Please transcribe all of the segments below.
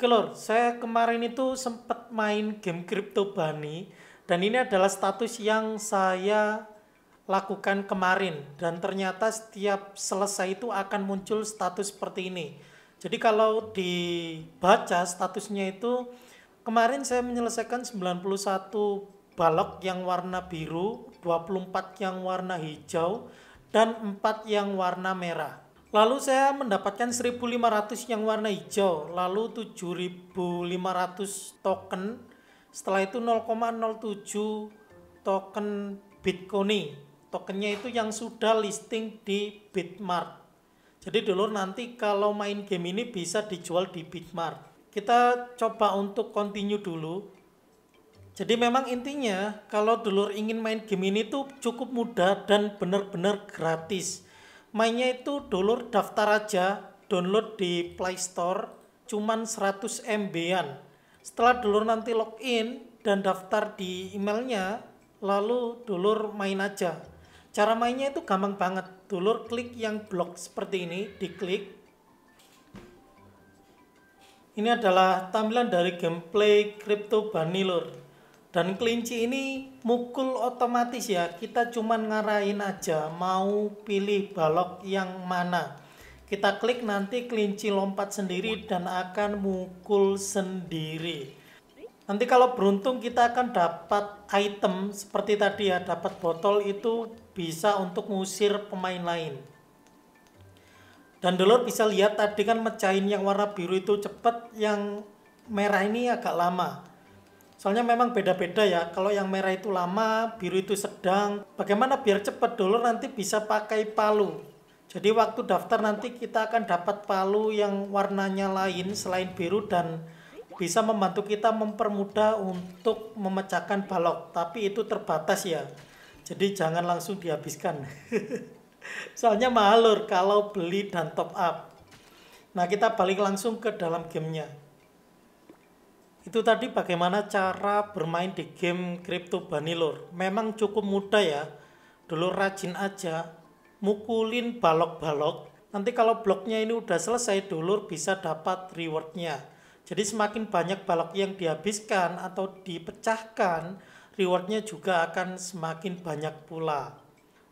Oke lor, saya kemarin itu sempat main game Crypto Bunny dan ini adalah status yang saya lakukan kemarin dan ternyata setiap selesai itu akan muncul status seperti ini. Jadi kalau dibaca statusnya itu kemarin saya menyelesaikan 91 balok yang warna biru, 24 yang warna hijau, dan 4 yang warna merah. Lalu saya mendapatkan 1500 yang warna hijau, lalu 7500 token, setelah itu 0,07 token Bitcoin. Tokennya itu yang sudah listing di Bitmart. Jadi dulu nanti kalau main game ini bisa dijual di Bitmart. Kita coba untuk continue dulu. Jadi memang intinya kalau dulur ingin main game ini tuh cukup mudah dan benar-benar gratis. Mainnya itu dulur daftar aja, download di Play Store, cuman 100 MB-an. Setelah dulur nanti login dan daftar di emailnya, lalu dulur main aja. Cara mainnya itu gampang banget. Dulur klik yang blok seperti ini, diklik. Ini adalah tampilan dari gameplay Crypto Bunny lur. Dan kelinci ini mukul otomatis ya. Kita cuman ngarahin aja mau pilih balok yang mana. Kita klik nanti kelinci lompat sendiri dan akan mukul sendiri. Nanti kalau beruntung kita akan dapat item seperti tadi ya, dapat botol itu bisa untuk ngusir pemain lain. Dan dulu bisa lihat tadi kan mecahin yang warna biru itu cepet, yang merah ini agak lama. Soalnya memang beda-beda ya, kalau yang merah itu lama, biru itu sedang. Bagaimana biar cepet dulu nanti bisa pakai palu. Jadi waktu daftar nanti kita akan dapat palu yang warnanya lain selain biru dan bisa membantu kita mempermudah untuk memecahkan balok. Tapi itu terbatas ya. Jadi jangan langsung dihabiskan. Soalnya mahal kalau beli dan top up. Nah kita balik langsung ke dalam gamenya itu tadi bagaimana cara bermain di game Crypto Bunny lur memang cukup mudah ya. Dulu rajin aja mukulin balok-balok. Nanti kalau bloknya ini udah selesai dulur bisa dapat rewardnya. Jadi semakin banyak balok yang dihabiskan atau dipecahkan, rewardnya juga akan semakin banyak pula.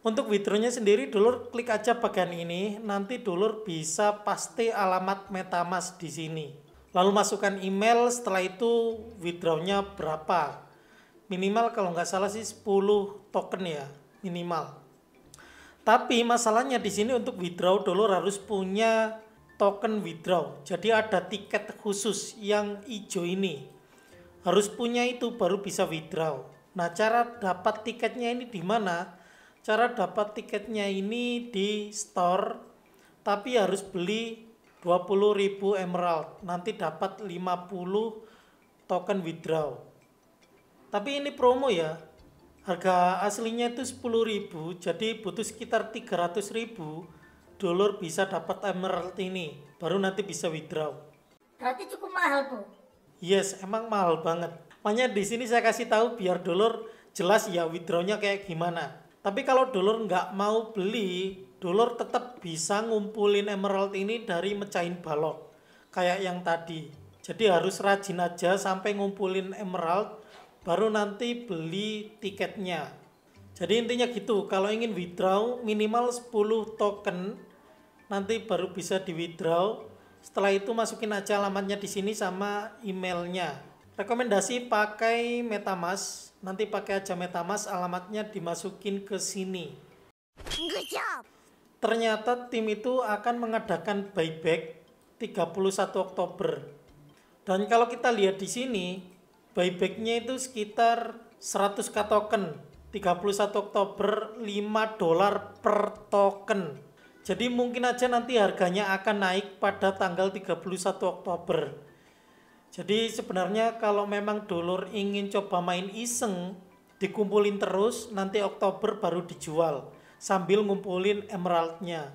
Untuk withdrawnya sendiri, dulur klik aja bagian ini, nanti dulur bisa pasti alamat MetaMask di sini. Lalu masukkan email, setelah itu withdrawnya berapa. Minimal kalau nggak salah sih 10 token ya, minimal. Tapi masalahnya di sini untuk withdraw dulur harus punya token withdraw. Jadi ada tiket khusus yang hijau ini. Harus punya itu baru bisa withdraw. Nah, cara dapat tiketnya ini di mana? Cara dapat tiketnya ini di store tapi harus beli 20.000 emerald. Nanti dapat 50 token withdraw. Tapi ini promo ya. Harga aslinya itu 10.000, jadi butuh sekitar 300.000 dolar bisa dapat emerald ini baru nanti bisa withdraw berarti cukup mahal bu yes emang mahal banget makanya di sini saya kasih tahu biar dolar jelas ya withdrawnya kayak gimana tapi kalau dolar nggak mau beli dolar tetap bisa ngumpulin emerald ini dari mecahin balok kayak yang tadi jadi harus rajin aja sampai ngumpulin emerald baru nanti beli tiketnya jadi intinya gitu, kalau ingin withdraw minimal 10 token nanti baru bisa di withdraw. Setelah itu masukin aja alamatnya di sini sama emailnya. Rekomendasi pakai MetaMask. Nanti pakai aja MetaMask, alamatnya dimasukin ke sini. Good job. Ternyata tim itu akan mengadakan buyback 31 Oktober. Dan kalau kita lihat di sini, buybacknya itu sekitar 100k token. 31 Oktober 5 dolar per token. Jadi mungkin aja nanti harganya akan naik pada tanggal 31 Oktober. Jadi sebenarnya kalau memang dolar ingin coba main iseng, dikumpulin terus, nanti Oktober baru dijual sambil ngumpulin emeraldnya.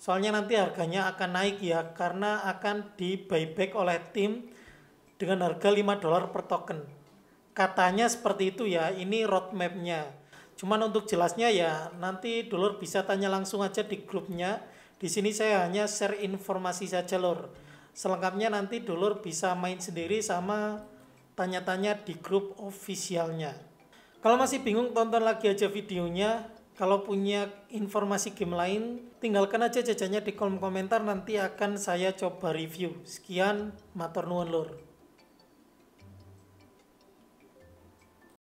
Soalnya nanti harganya akan naik ya karena akan di buyback oleh tim dengan harga 5 dolar per token. Katanya seperti itu ya, ini roadmapnya. Cuman untuk jelasnya ya nanti dulur bisa tanya langsung aja di grupnya. Di sini saya hanya share informasi saja lor. selengkapnya nanti dulur bisa main sendiri sama tanya-tanya di grup officialnya kalau masih bingung tonton lagi aja videonya kalau punya informasi game lain tinggalkan aja jajannya di kolom komentar nanti akan saya coba review. Sekian matur nuwun lur